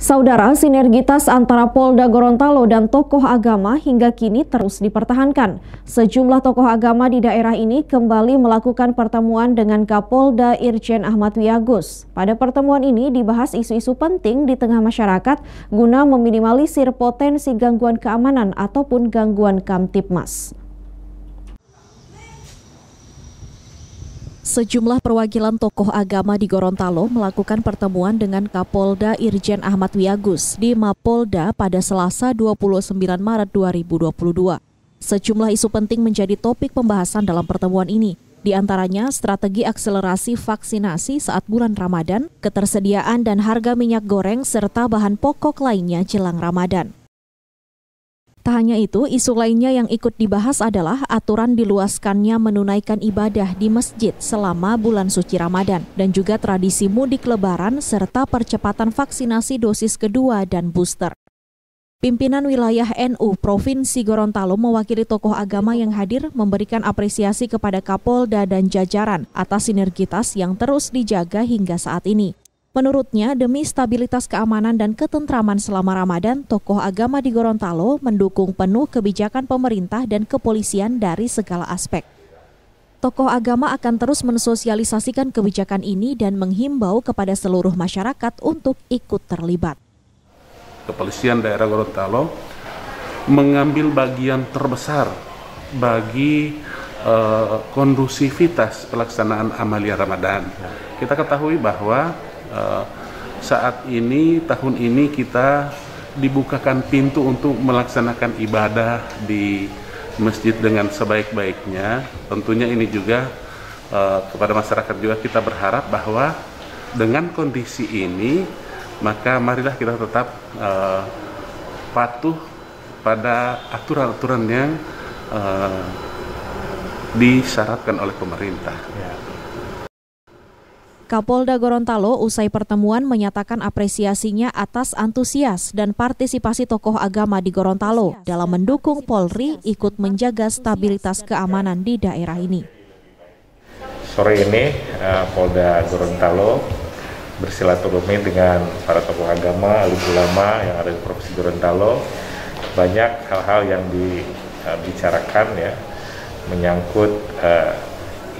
Saudara, sinergitas antara Polda Gorontalo dan tokoh agama hingga kini terus dipertahankan. Sejumlah tokoh agama di daerah ini kembali melakukan pertemuan dengan Kapolda Irjen Ahmad Wiagus. Pada pertemuan ini dibahas isu-isu penting di tengah masyarakat guna meminimalisir potensi gangguan keamanan ataupun gangguan Kamtipmas. Sejumlah perwakilan tokoh agama di Gorontalo melakukan pertemuan dengan Kapolda Irjen Ahmad Wiagus di Mapolda pada Selasa 29 Maret 2022. Sejumlah isu penting menjadi topik pembahasan dalam pertemuan ini, di antaranya strategi akselerasi vaksinasi saat bulan Ramadan, ketersediaan dan harga minyak goreng serta bahan pokok lainnya jelang Ramadan. Tak hanya itu, isu lainnya yang ikut dibahas adalah aturan diluaskannya menunaikan ibadah di masjid selama bulan suci Ramadan dan juga tradisi mudik lebaran serta percepatan vaksinasi dosis kedua dan booster. Pimpinan wilayah NU Provinsi Gorontalo mewakili tokoh agama yang hadir memberikan apresiasi kepada Kapolda dan jajaran atas sinergitas yang terus dijaga hingga saat ini. Menurutnya, demi stabilitas keamanan dan ketentraman selama Ramadan, tokoh agama di Gorontalo mendukung penuh kebijakan pemerintah dan kepolisian dari segala aspek. Tokoh agama akan terus mensosialisasikan kebijakan ini dan menghimbau kepada seluruh masyarakat untuk ikut terlibat. Kepolisian daerah Gorontalo mengambil bagian terbesar bagi uh, kondusivitas pelaksanaan amalia Ramadan. Kita ketahui bahwa Eh, saat ini tahun ini kita dibukakan pintu untuk melaksanakan ibadah di masjid dengan sebaik-baiknya. Tentunya ini juga uh, kepada masyarakat juga kita berharap bahwa dengan kondisi ini maka marilah kita tetap uh, patuh pada aturan-aturan yang uh, disyaratkan oleh pemerintah. Ya. Kapolda Gorontalo usai pertemuan menyatakan apresiasinya atas antusias dan partisipasi tokoh agama di Gorontalo dalam mendukung Polri ikut menjaga stabilitas keamanan di daerah ini. Sore ini uh, Polda Gorontalo bersilaturahmi dengan para tokoh agama, alim ulama yang ada di Provinsi Gorontalo. Banyak hal-hal yang dibicarakan ya menyangkut uh,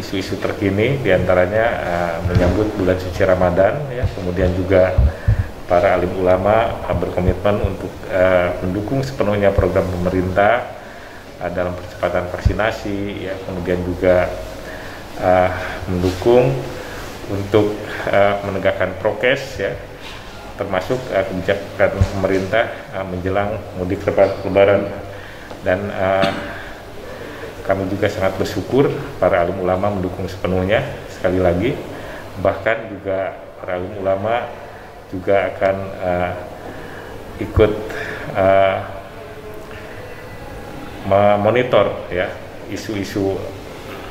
isu-isu terkini di antaranya uh, menyambut bulan suci Ramadan ya. Kemudian juga para alim ulama uh, berkomitmen untuk uh, mendukung sepenuhnya program pemerintah uh, dalam percepatan vaksinasi ya. Kemudian juga uh, mendukung untuk uh, menegakkan prokes ya. Termasuk uh, kebijakan pemerintah uh, menjelang mudik lebaran dan uh, kami juga sangat bersyukur para alim ulama mendukung sepenuhnya sekali lagi bahkan juga para alim ulama juga akan uh, ikut uh, memonitor ya isu-isu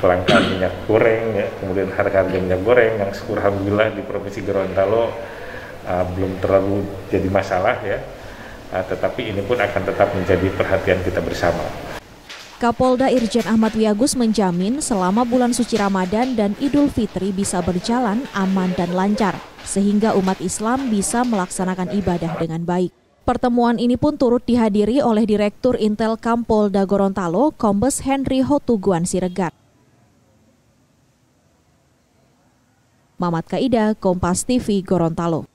kelangkaan minyak goreng ya kemudian harga-harga minyak goreng yang syukur alhamdulillah di provinsi Gorontalo uh, belum terlalu jadi masalah ya uh, tetapi ini pun akan tetap menjadi perhatian kita bersama. Kapolda Irjen Ahmad Wiagus menjamin selama bulan suci Ramadan dan Idul Fitri bisa berjalan aman dan lancar, sehingga umat Islam bisa melaksanakan ibadah dengan baik. Pertemuan ini pun turut dihadiri oleh Direktur Intel Kampolda Gorontalo, Kombes Henry Hotuguan Siregar. Mamat Kaida, Kompas TV, Gorontalo.